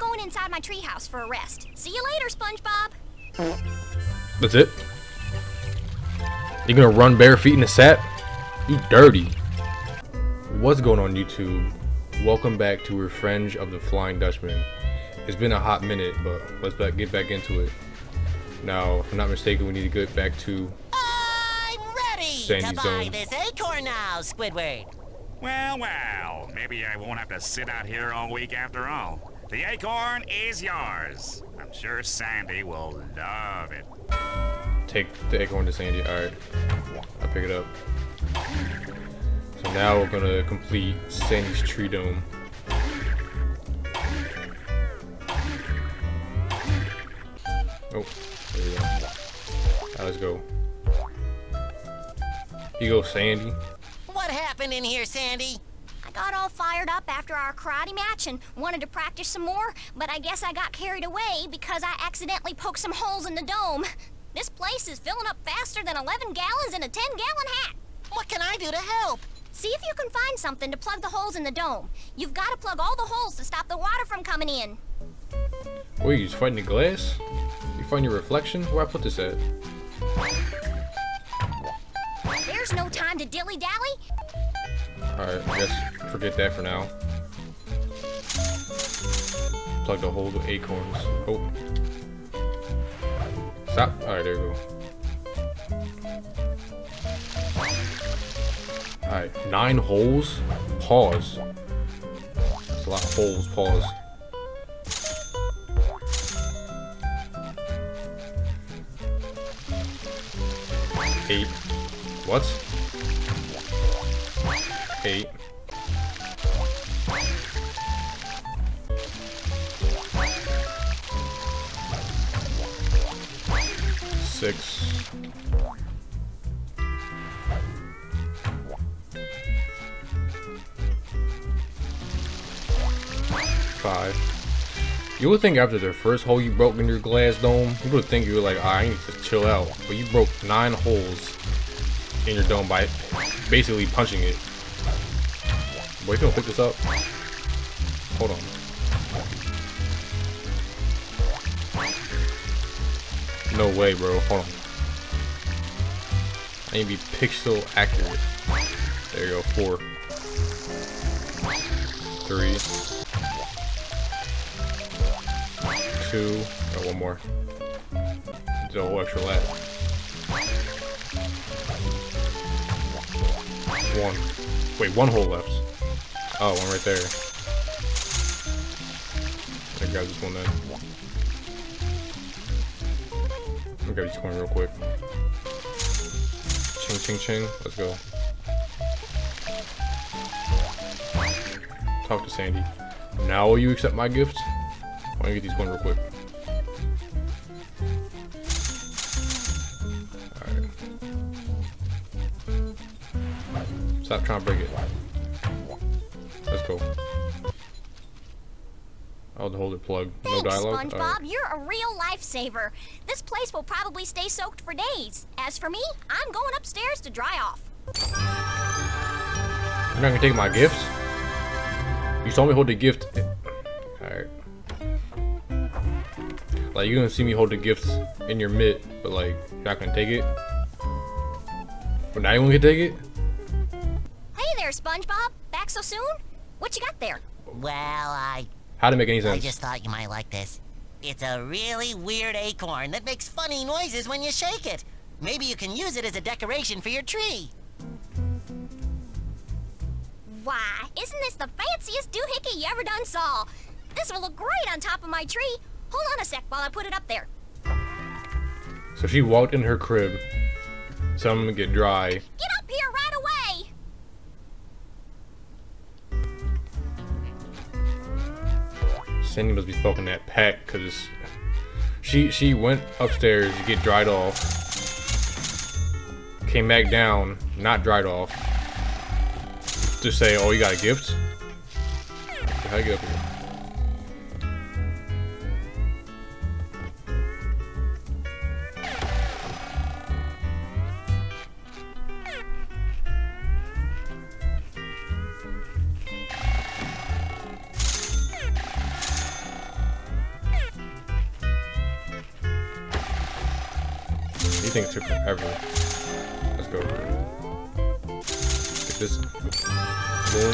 I'm going inside my treehouse for a rest. See you later, SpongeBob. That's it? You're gonna run bare feet in the sap? You dirty. What's going on YouTube? Welcome back to Revenge of the Flying Dutchman. It's been a hot minute, but let's back, get back into it. Now, if I'm not mistaken, we need to get back to I'm ready Sandy to buy Zone. this acorn now, Squidward. Well, well, maybe I won't have to sit out here all week after all. The acorn is yours. I'm sure Sandy will love it. take the acorn to Sandy. Alright. I'll pick it up. So now we're gonna complete Sandy's tree dome. Oh, there we go. Now let's go. You go, Sandy. What happened in here, Sandy? I got all fired up after our karate match and wanted to practice some more, but I guess I got carried away because I accidentally poked some holes in the dome. This place is filling up faster than 11 gallons in a 10 gallon hat. What can I do to help? See if you can find something to plug the holes in the dome. You've got to plug all the holes to stop the water from coming in. Wait, you just fighting the glass? You find your reflection? Where I put this at? There's no time to dilly-dally. Alright, I guess forget that for now. Plug the hole with acorns. Oh. Stop. Alright, there you go. Alright, nine holes. Pause. That's a lot of holes. Pause. Eight. What? Eight. Six. Five. You would think after the first hole you broke in your glass dome, you would think you were like, "Ah, I need to chill out. But you broke nine holes in your dome by basically punching it. You gonna pick this up? Hold on. No way, bro. Hold on. I need to be pixel accurate. There you go. Four. Three. Two. Got one more. Do a whole extra lap. One. Wait, one hole left. Oh, one right there. I grab this one then. Me grab this one real quick. Ching, ching, ching. Let's go. Talk to Sandy. Now will you accept my gift? I want to get these one real quick. Alright. Stop trying to break it. I'll hold it plugged. No Thanks, dialogue? SpongeBob. Alright. You're a real lifesaver. This place will probably stay soaked for days. As for me, I'm going upstairs to dry off. You're not gonna take my gift? You told me hold the gift. Alright. Like, you're gonna see me hold the gifts in your mitt, but like, you're not gonna take it? But now you wanna take it? Hey there, SpongeBob. Back so soon? What you got there? Well, I How did it make any sense? I just thought you might like this. It's a really weird acorn that makes funny noises when you shake it. Maybe you can use it as a decoration for your tree. Why, isn't this the fanciest doohickey you ever done saw? This will look great on top of my tree. Hold on a sec while I put it up there. So she walked in her crib. Some to get dry. Get Sandy must be smoking that pack because she she went upstairs to get dried off. Came back down, not dried off. To say, oh, you got a gift? How you get up here? These it took forever. Let's go. Get this. Boom.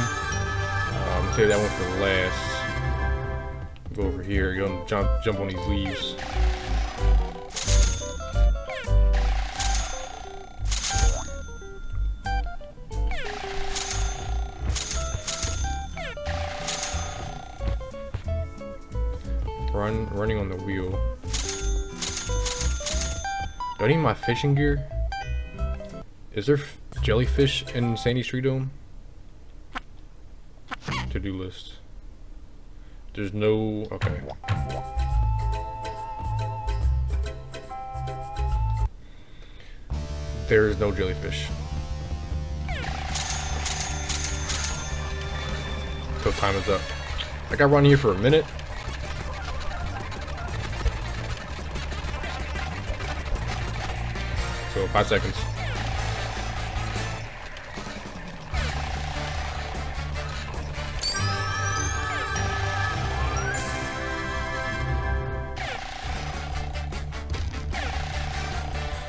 Um, save that one for last. Go over here. Go jump, jump on these leaves. Do I need my fishing gear? Is there jellyfish in Sandy Tree Dome? To-do list. There's no... Okay. There's no jellyfish. So time is up. I got run here for a minute. Five seconds.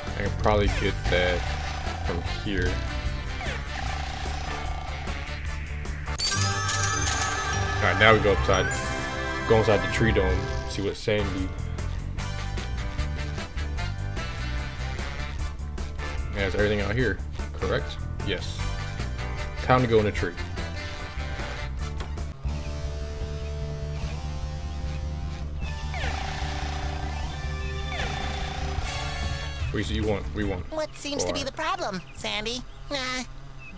I can probably get that from here. Alright, now we go upside. Go inside the tree dome, see what Sandy has everything out here, correct? Yes. Time to go in a tree. We you want we want. What seems to be the problem, Sandy? Nah,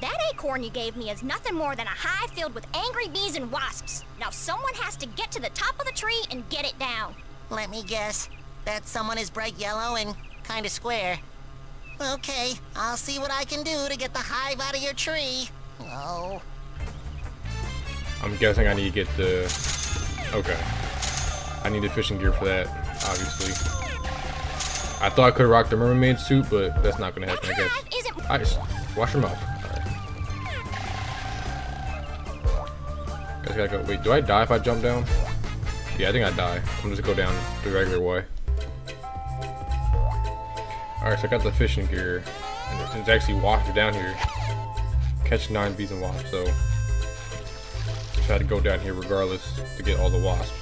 That acorn you gave me is nothing more than a hive filled with angry bees and wasps. Now someone has to get to the top of the tree and get it down. let me guess. That someone is bright yellow and kind of square. Okay, I'll see what I can do to get the hive out of your tree. Oh, I'm guessing I need to get the. Okay. I need the fishing gear for that, obviously. I thought I could rock the mermaid suit, but that's not gonna happen, I guess. hive isn't. Ice. Wash your mouth. Alright. Guys gotta go. Wait, do I die if I jump down? Yeah, I think I die. I'm just gonna go down the regular way. Alright, so I got the fishing gear. And it's- actually washed down here. Catch nine bees and wasps, so. Had to go down here regardless to get all the wasps.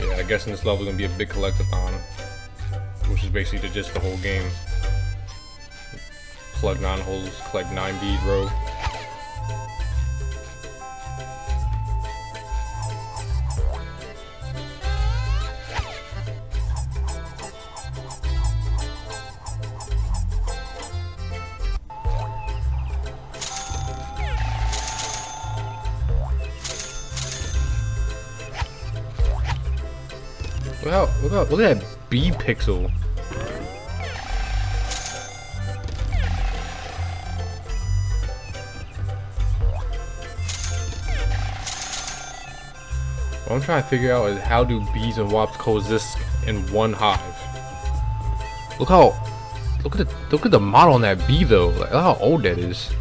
Yeah, I guess in this level is gonna be a big collectathon which is basically to just the whole game. Plug nine holes, collect nine bees, row. Look how look at that bee pixel. What I'm trying to figure out is how do bees and wasps coexist in one hive? Look how look at the look at the model on that bee though. Like, look how old that is.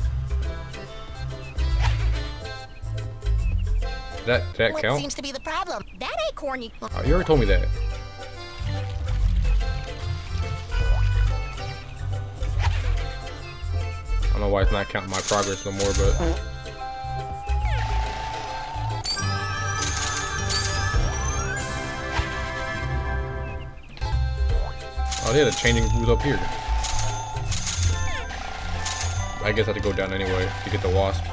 That that what count? seems to be the problem? That acorn you. Oh, you already told me that. I don't know why it's not counting my progress no more, but. Oh, they had a changing booth up here. I guess I have to go down anyway to get the wasp.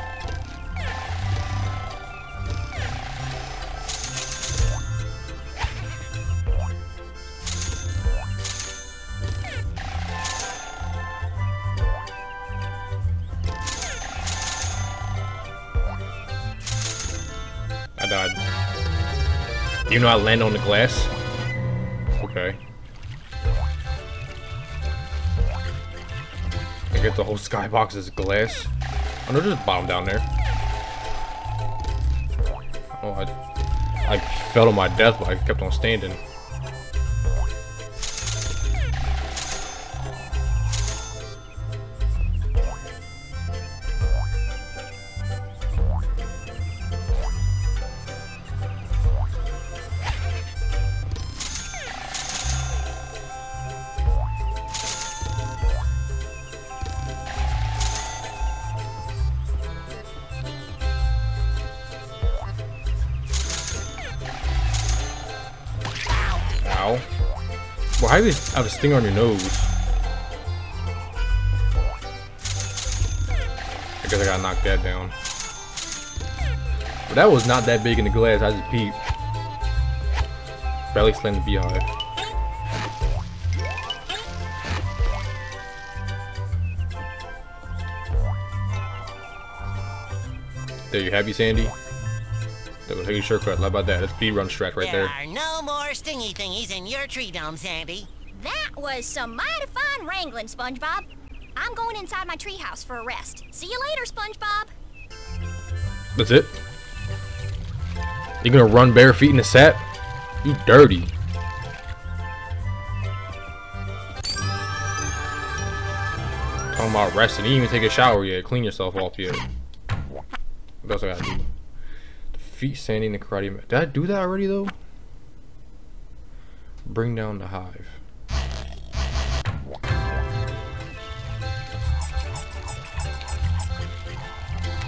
I died. You know I land on the glass? Okay. I get the whole skybox is glass. Oh no, there's a bottom down there. Oh, I, I fell to my death, but I kept on standing. You have a sting on your nose? I guess I gotta knock that down. But that was not that big in the glass, I just peeped. Barely slammed the beehive. There you have you, Sandy. That was a shortcut. How about that? That's speed run stretch right there there. Are more stingy thingies in your tree dome, Sandy. That was some mighty fine wrangling, SpongeBob. I'm going inside my treehouse for a rest. See you later, SpongeBob. That's it? You gonna run bare feet in the sap? You dirty. Talking about resting. You didn't even take a shower yet. Clean yourself off yet. What else I gotta do? Defeat Sandy in the karate. Did I do that already though? Bring down the hive.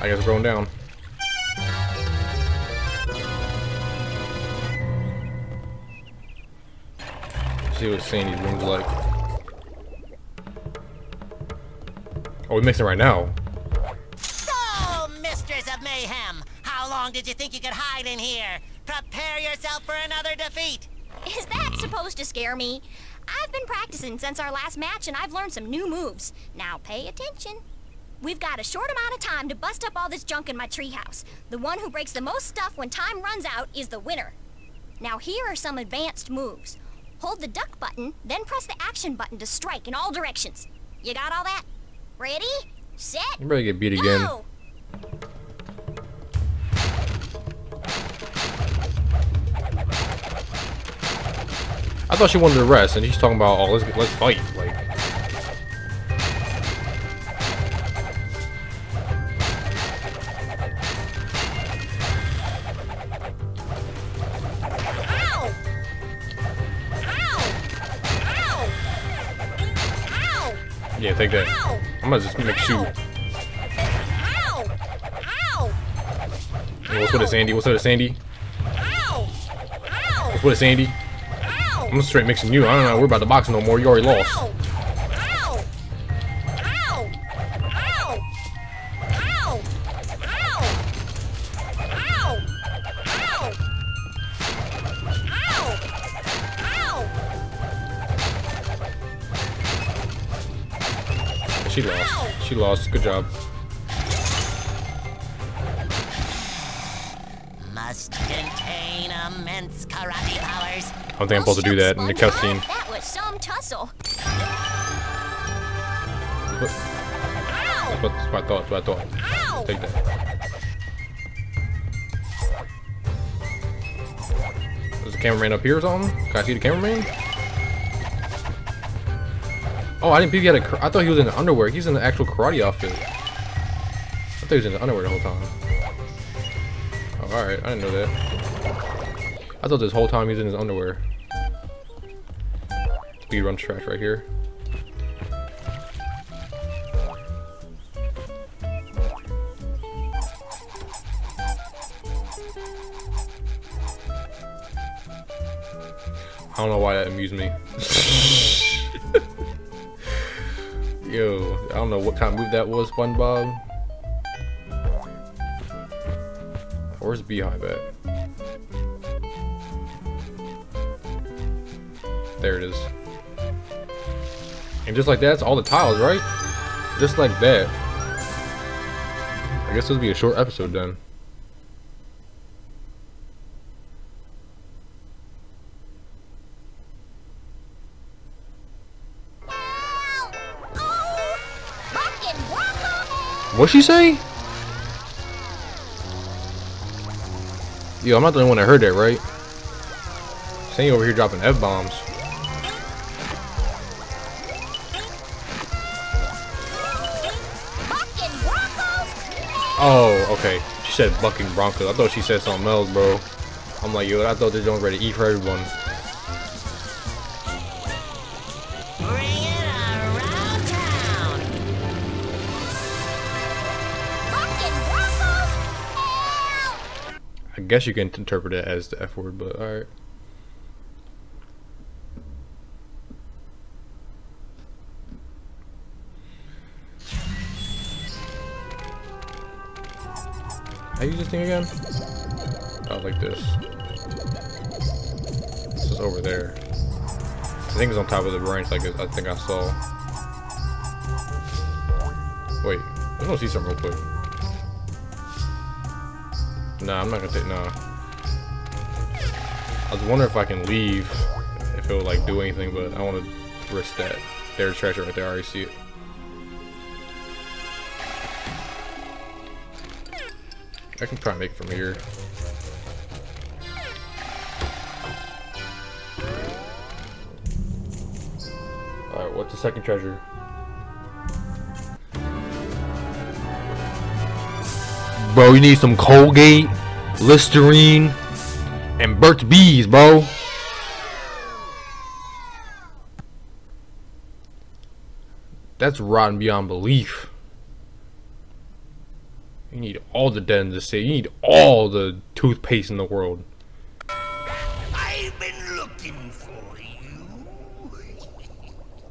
I guess we're going down. See what Sandy's room's like. Oh, we're mixing right now. So, Mistress of Mayhem, how long did you think you could hide in here? Prepare yourself for another defeat. Is that supposed to scare me? I've been practicing since our last match and I've learned some new moves. Now pay attention. We've got a short amount of time to bust up all this junk in my treehouse. The one who breaks the most stuff when time runs out is the winner. Now here are some advanced moves. Hold the duck button, then press the action button to strike in all directions. You got all that? Ready? Set? You better get beat again. I thought she wanted to rest, and she's talking about, oh, let's let's fight. Like, yeah, take that. I'm gonna just. Ow! Ow! Hey, what's with it, Sandy? What's with it, Sandy? What's with it, Sandy? Ow! I'm gonna straight mixing you. I don't know. We're about to box no more. You already lost. Ow! Ow! Ow! Ow! Ow! Ow! Ow! Ow! Ow! Ow! She lost. She lost. Good job. Must contain immense karate powers. I don't think I'm supposed to do that in the cutscene. That was some tussle. That's what, that's what I thought. That's what I thought. Take that. Is the cameraman up here or something? Can I see the cameraman? Oh, I didn't believe he had a. I thought he was in the underwear. He's in the actual karate outfit. I thought he was in the underwear the whole time. Oh, alright. I didn't know that. I thought this whole time he was in his underwear. Speed run trash right here. I don't know why that amused me. Yo, I don't know what kind of move that was, SpongeBob. Where's Beehive at? There it is. And just like that, it's all the tiles, right? Just like that. I guess this will be a short episode then. What'd she say? Yo, I'm not the only one that heard that, right? Sandy over here dropping F-bombs. Oh, okay. She said bucking Broncos. I thought she said something else, bro. I'm like, yo, I thought this joint ready to eat for everyone. Bring it around town. Bucking Broncos! Help! I guess you can interpret it as the F word, but alright. Use this thing again? Oh, like this. This is over there. I think it's on top of the branch like I think I saw. Wait, I want to see something real quick. Nah, I'm not gonna take, nah. I was wondering if I can leave, if it will like do anything, but I want to risk that. There's treasure right there, I already see it. I can probably make it from here. Alright, what's the second treasure? Bro, you need some Colgate, Listerine, and Burt's Bees, bro. That's rotten beyond belief. You need all the dens to say. You need all the toothpaste in the world. I've been looking for you.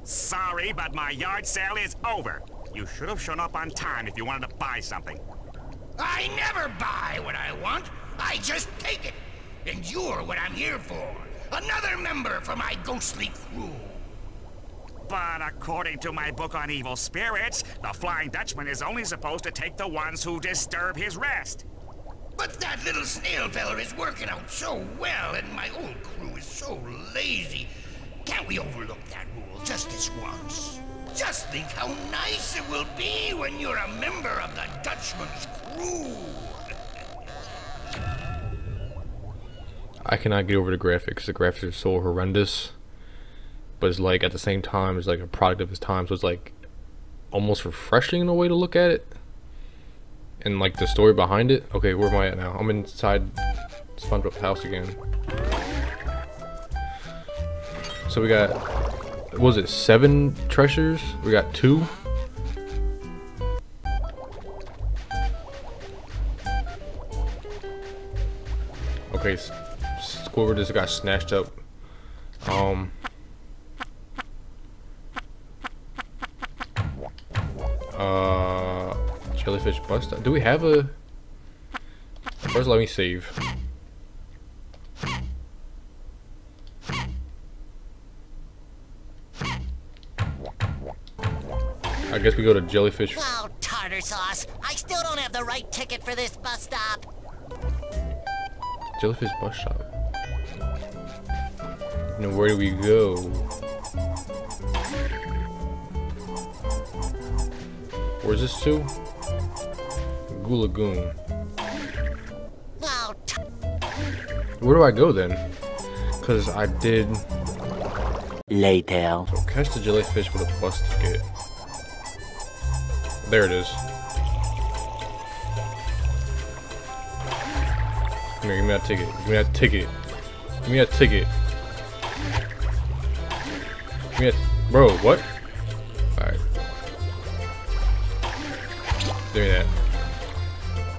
Sorry, but my yard sale is over. You should have shown up on time if you wanted to buy something. I never buy what I want. I just take it. And you're what I'm here for. Another member for my ghostly crew. But according to my book on evil spirits, the Flying Dutchman is only supposed to take the ones who disturb his rest. But that little snail feller is working out so well, and my old crew is so lazy. Can't we overlook that rule just this once? Just think how nice it will be when you're a member of the Dutchman's crew. I cannot get over the graphics. The graphics are so horrendous. But it's like at the same time, it's like a product of his time. So it's like almost refreshing in a way to look at it. And like the story behind it. Okay, where am I at now? I'm inside SpongeBob's house again. So we got, was it seven treasures? We got two. Okay, Squidward just got snatched up. Um. Bust. Do we have a? First, let me save. I guess we go to jellyfish. Oh, tartar sauce. I still don't have the right ticket for this bus stop. Jellyfish bus stop. Now where do we go? Where's this to? Goo Lagoon. Where do I go then? Cause I did Later. so catch the jellyfish with a bus ticket. There it is. Come here, give me that ticket. Give me that ticket. Give me that ticket. Give me that. Bro, what?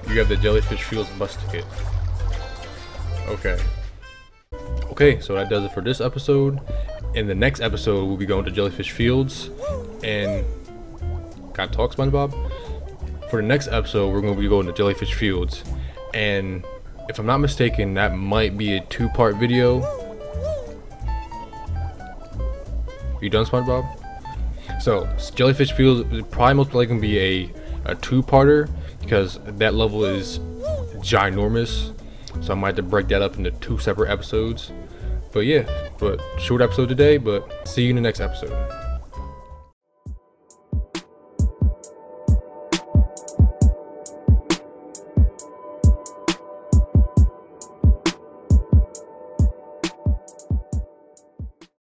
You have the Jellyfish Fields bus ticket. Okay. Okay, so that does it for this episode. In the next episode, we'll be going to Jellyfish Fields and. Got talk, SpongeBob? For the next episode, we're going to be going to Jellyfish Fields. And if I'm not mistaken, that might be a two part video. You done, SpongeBob? So, Jellyfish Fields is probably most likely going to be a, a two parter because that level is ginormous. So I might have to break that up into two separate episodes. But yeah, but short episode today, but see you in the next episode.